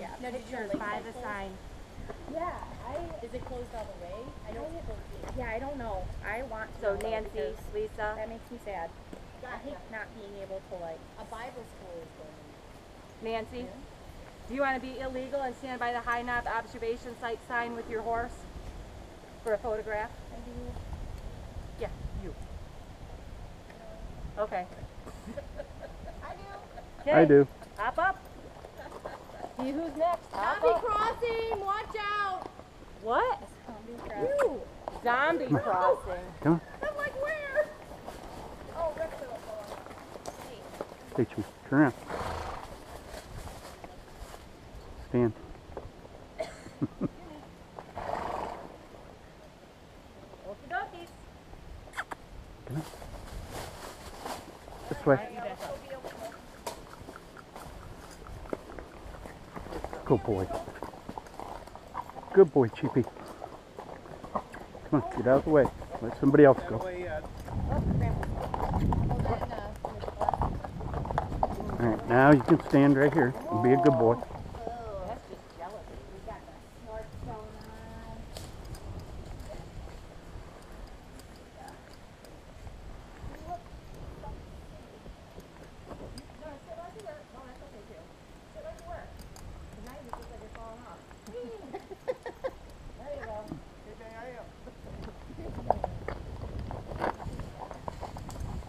had Yeah. Now, did you pictures like by the sign. Yeah, I. Is it closed all the way? I know it's closed. Yeah, I don't know. I want to So know, Nancy, Lisa, That makes me sad. I hate not being able to like. A Bible school is going in. Nancy, do you want to be illegal and stand by the High Knob observation site sign with your horse for a photograph? I do. Yeah, you. Okay. I do. I do. Hop up. See who's next. Zombie up. crossing! Watch out! What? Zombie crossing. You. Zombie crossing. Come on. I'm like, where? Oh, Rick's Hey, Chief. Turn around. Stand. Okie dokies. Come on. This way. Good boy. Good boy, Chiefy. Come on, get out of the way. Let somebody else go. All right, now you can stand right here and be a good boy. That's just jealousy. We got the snorts going on.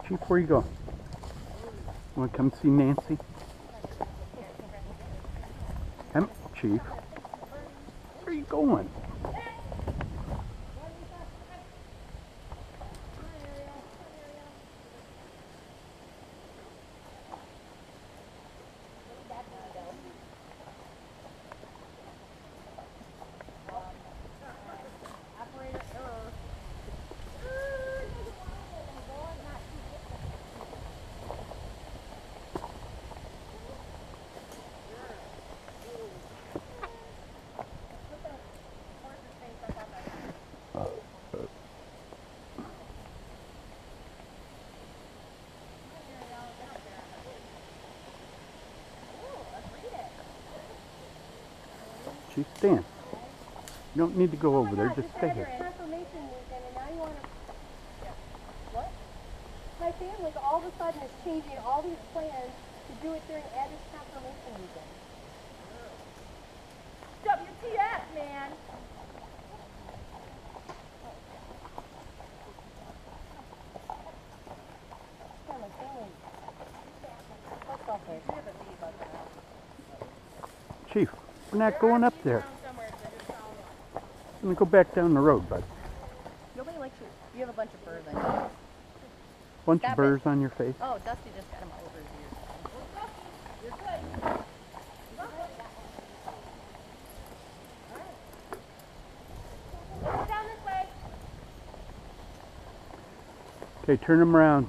Chief, where you going? Want to come see Nancy? Come, Chief. Where are you going? Chief, stand. You don't need to go over there. Just stay here. My family all of a sudden is changing all these plans to do it during Addis confirmation weekend. WTF, man. Yeah, my family. That's okay. Chief, we're not going up there. We're gonna go back down the road, bud. Nobody likes you. You have a bunch of furs on you. Bunch Stop of it. burrs on your face. Oh, Dusty just got him all over his ears. Down this way. Okay, turn them around.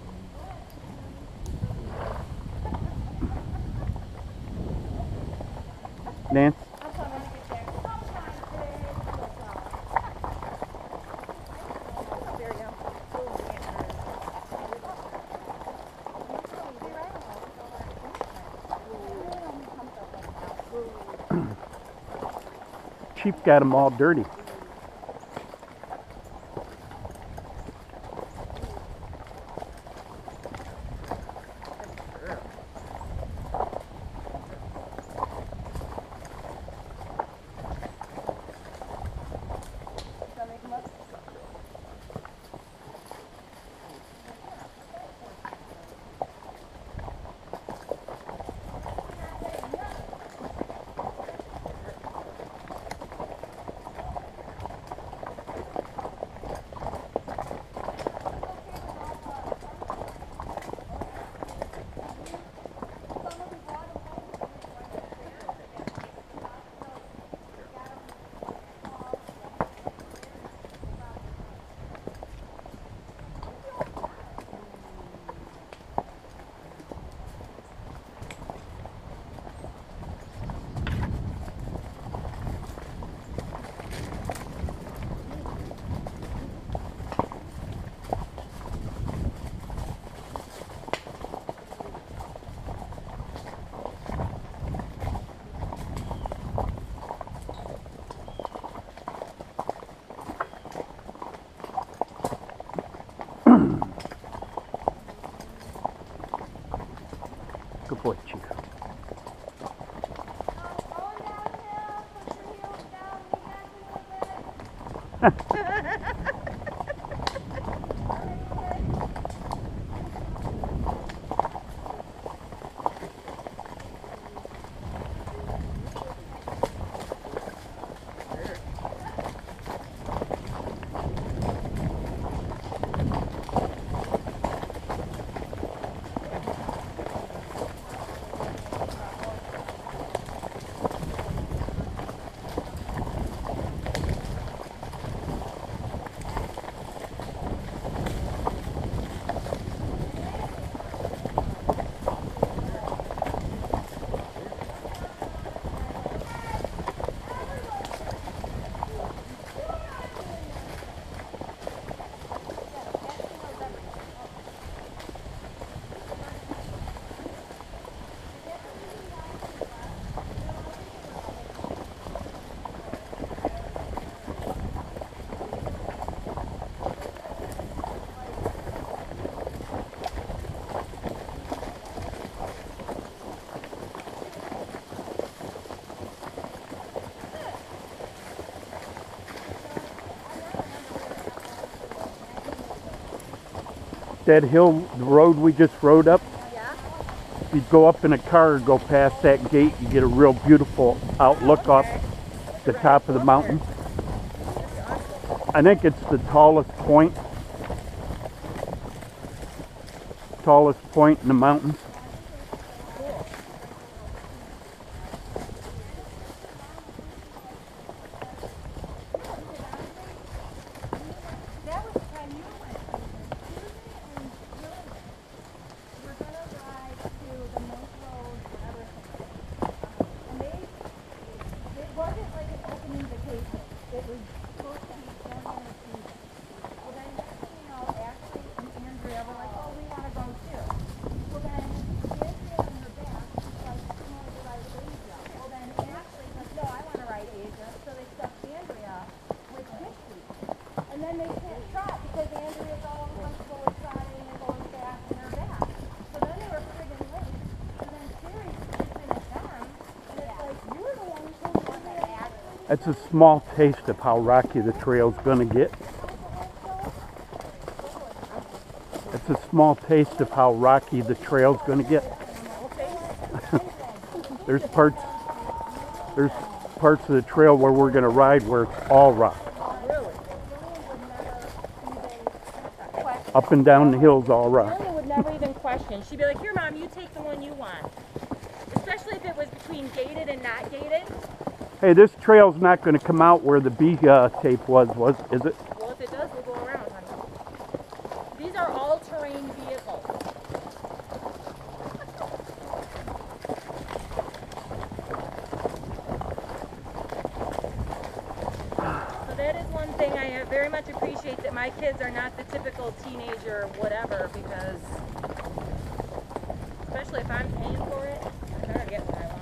Chief got them all dirty. находчик. That hill, the road we just rode up, Yeah? you go up in a car or go past that gate, you get a real beautiful outlook off the top of the mountain. I think it's the tallest point. Tallest point in the mountains. That was the time you went. Susan and Willie were gonna ride to the North Road, whatever. And they, it wasn't like an open invitation. It was supposed to be done on a Tuesday. Well, then, next thing you know, Ashley and Andrea were like, oh, we wanna go too. Well, then, Andrea on her back, was like, she wanted to ride Asia. Well, then Ashley's like, no, I wanna ride Asia. So they stuck Andrea with Dixie. And then they can't trot because Andrea's all uncomfortable with trotting and going fast in her back. So then they were friggin' late. So then Sherry's sleeping at them. And it's like, you were the one who told me that Ashley That's a small taste of how rocky the trail's gonna get. It's a small taste of how rocky the trail's gonna get. there's parts, there's parts of the trail where we're gonna ride where it's all rock. Up and down the hills, all rock. Lily would never even question. She'd be like, here, mom, you take the one you want. Especially if it was between gated and not gated. Hey, this trail's not gonna come out where the B uh, tape was, was is it? Well, if it does, we'll go around, honey. These are all-terrain vehicles. So that is one thing I uh, very much appreciate that my kids are not the typical teenager whatever because especially if I'm paying for it, I better get what I want.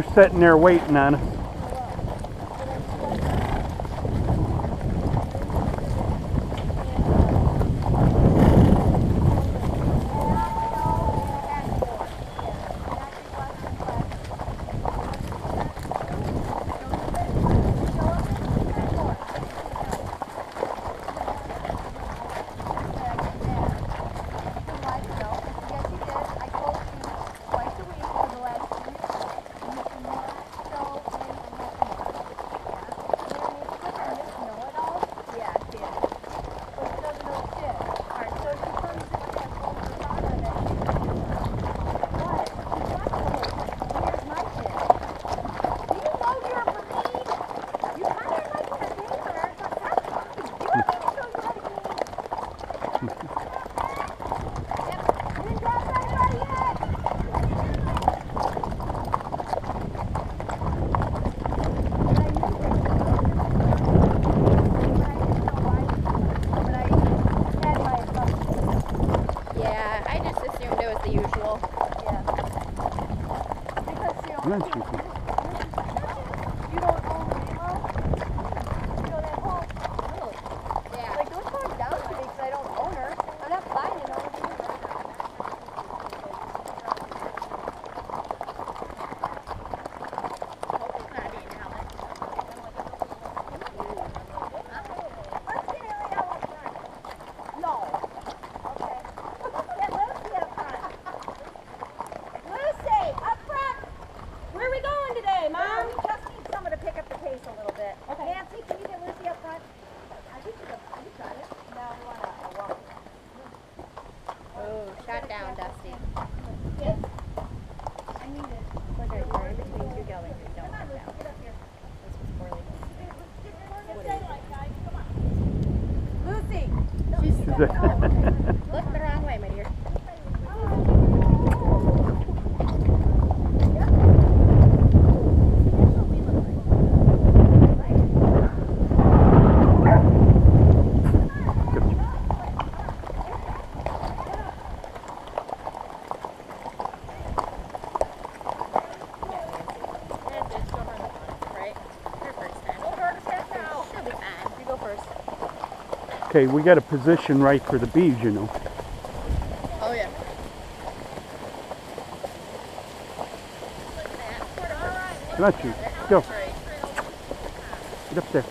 They're sitting there waiting on us. Look, Okay, we got a position right for the bees, you know. Oh, yeah. Got you. Go. Get up there.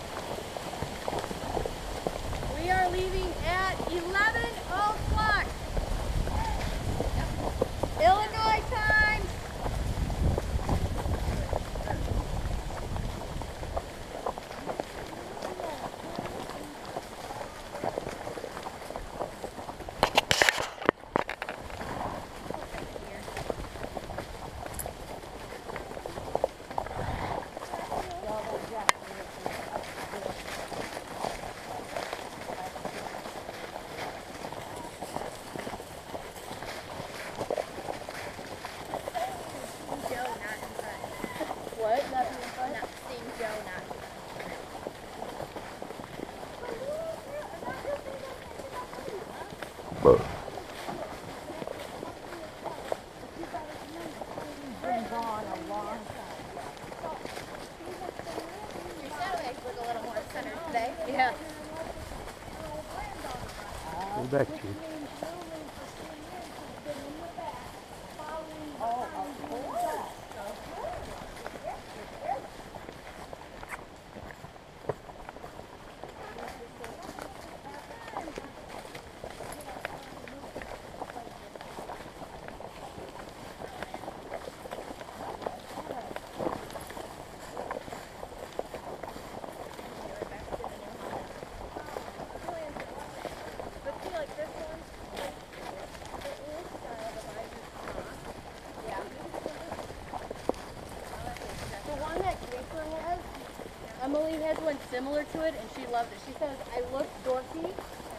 has one similar to it, and she loved it. She says, I look dorky,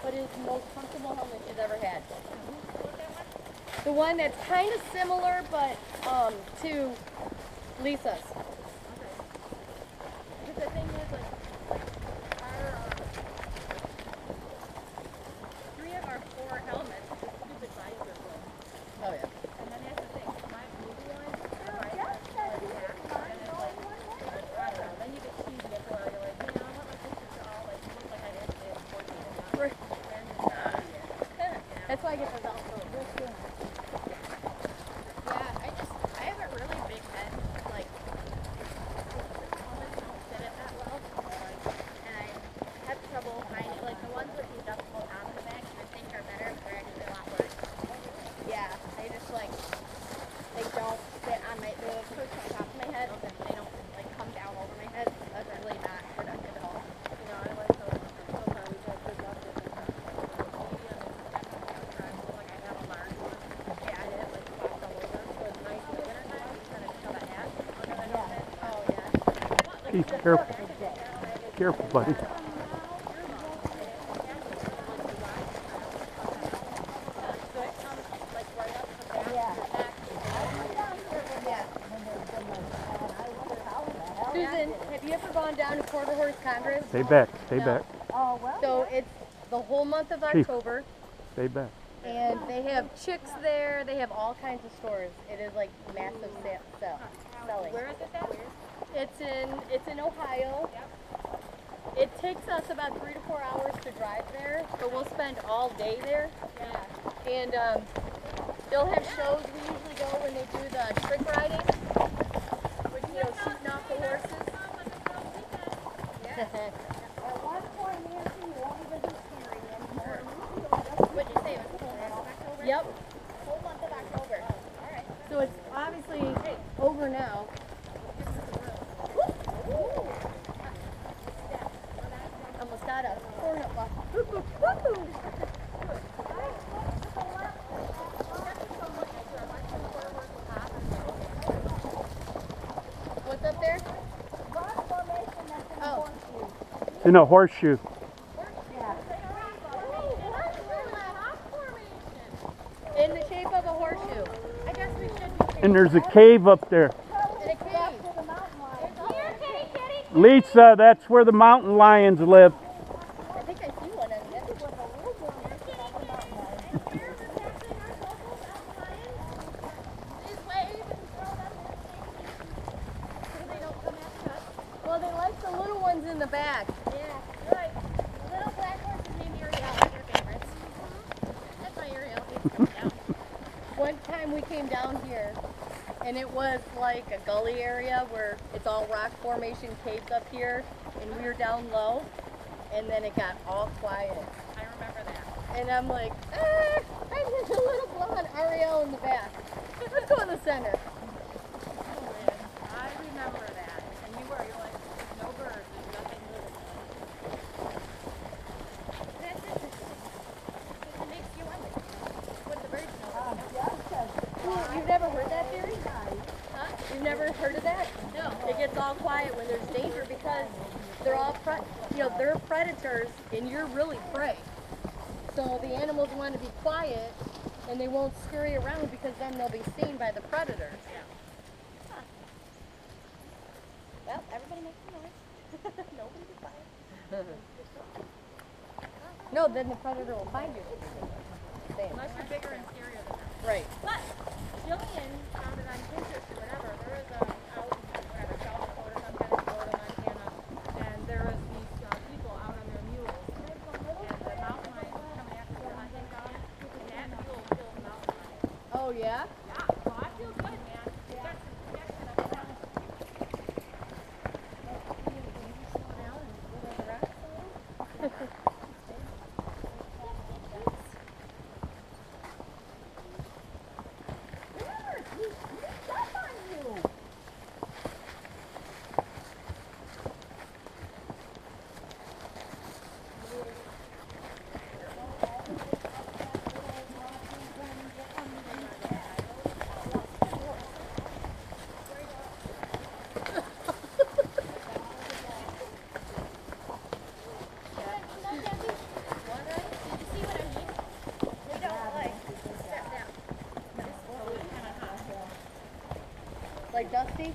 but it is the most comfortable helmet she's ever had. The one that's kind of similar, but um, to Lisa's. careful, buddy. Susan, have you ever gone down to Quarter Horse Congress? Stay back, stay no. back. Oh, well. So it's the whole month of October. Stay back. And they have chicks there. They have all kinds of stores. It is like massive sale, sell, selling. Where is it at? It's in it's in Ohio. Yep. It takes us about three to four hours to drive there, but we'll spend all day there. Yeah. And um, they'll have shows. We usually go when they do the trick riding, which you know, shooting off the horses. At one point, Nancy, you won't even be. What'd you say? It whole month of October? Yep. Whole month of October. All right. So it's obviously over now. Almost got a corn up. What's up there? Rock formation that's in Oh. horseshoe. In a horseshoe. In the shape of a horseshoe. I guess we should And there's a cave up there. in a cave. To the mountain lion. Here, kitty, kitty. Lisa, that's where the mountain lions live. I think I see one in there. With a little formation on the mountain lion. Well, they like the little ones in the back. Yeah, right. The little black horse is named Ariel. That's your favorites. That's my Ariel. He's coming down. One time we came down here, and it was like a gully area where it's all rock formation caves up here, and we were down low, and then it got all quiet. I remember that. And I'm like, ah, I need a little blonde Ariel in the back. Let's go in the center. I remember that. And you were, you're like, there's no birds, there's nothing moving. That's interesting. It makes you wonder what the birds know. Ooh, You've never heard that theory? Huh? You've never heard of that? No. It gets all quiet when there's danger because they're all, pre- you know, they're predators and you're really prey. So the animals want to be quiet and they won't scurry around because then they'll be seen by the predators. Well, everybody makes a noise. Nobody be quiet. No, then the predator will find you. Unless you're bigger and scarier than that. Right. But Jillian found it on Pinterest or whatever. There is a out whatever South Dakota, some kind of Florida, Montana, and there is these uh, people out on their mules, and the mountain lion is coming after their hunting dog, and that mule killed the mountain lion. Oh, Oh, yeah? Like Dusty?